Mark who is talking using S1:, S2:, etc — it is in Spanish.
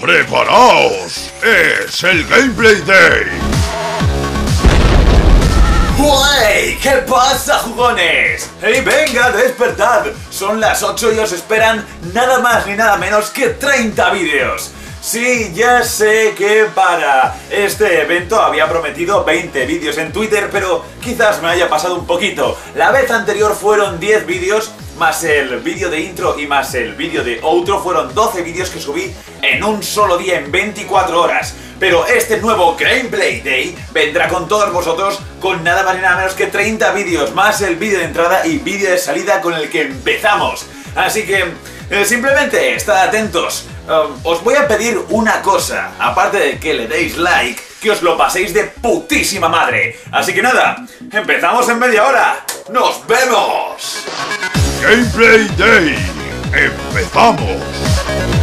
S1: ¡Preparaos! ¡Es el Gameplay Day!
S2: ¡Wey! ¿Qué pasa, jugones? ¡Hey, venga, despertad! Son las 8 y os esperan nada más ni nada menos que 30 vídeos. Sí, ya sé que para este evento había prometido 20 vídeos en Twitter, pero quizás me haya pasado un poquito. La vez anterior fueron 10 vídeos, más el vídeo de intro y más el vídeo de outro, fueron 12 vídeos que subí en un solo día, en 24 horas. Pero este nuevo Gameplay Day vendrá con todos vosotros con nada más ni nada menos que 30 vídeos, más el vídeo de entrada y vídeo de salida con el que empezamos. Así que eh, simplemente estad atentos. Um, os voy a pedir una cosa, aparte de que le deis like, que os lo paséis de putísima madre. Así que nada, empezamos en media hora. ¡Nos vemos!
S1: Gameplay Day. ¡Empezamos!